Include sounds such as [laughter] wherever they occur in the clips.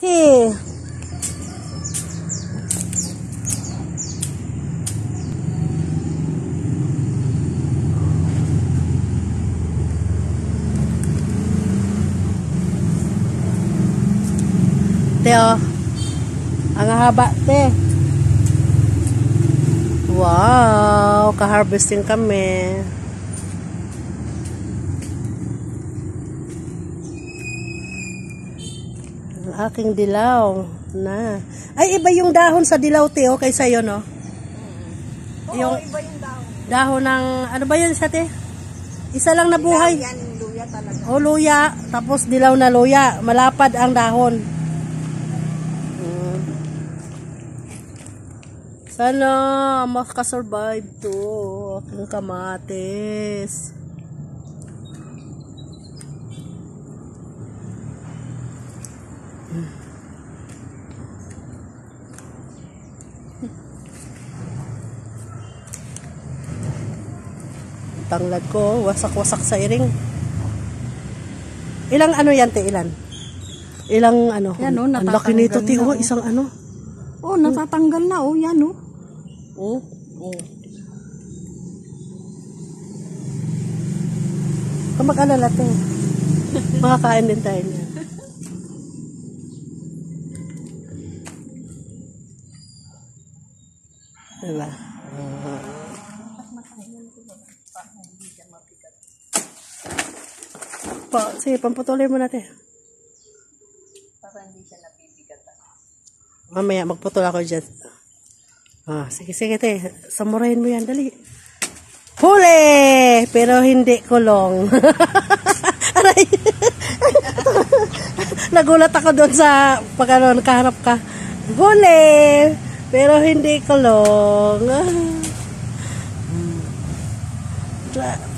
Te. Te, oh. Ang haba, te. Wow, ka-harvesting kami. Ang aking dilaw na. Ay, iba yung dahon sa dilaw, te, oh, kaysa yun, no? yung iba yung dahon. dahon ng, ano ba yun siya, te? Isa lang na buhay. Yan luya talaga. O luya, tapos dilaw na luya. Malapad ang dahon. Mm. Sana makasurvive to aking kamatis. Tanglad ko, wasak-wasak sa iring. Ilang ano yan, te? Ilan? Ilang ano? Yan, oh, Ang laki nito, te. Oh, oh. isang ano? Oh, natatanggal na. Oh, yan oh. Oh, oh. Kung mag-alala, te. [laughs] Makakain din tayo niya. Diba? Pa, sige, pamputuloy mo natin. Para hindi siya napipigatan. Mamaya, magputol ako dyan. Ah, sige, sige, te. Samurahin mo yan, dali. Huli! Pero hindi kulong. [laughs] Aray! [laughs] Nagulat ako doon sa pag ano, nakaharap ka. Huli! Pero hindi kulong. Ah.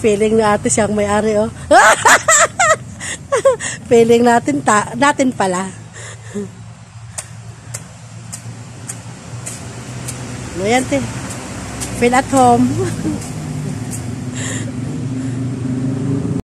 Feeling na ate siyang may-ari, oh. [laughs] Feeling natin, ta natin pala. Ano yan, te? Feel at home. [laughs]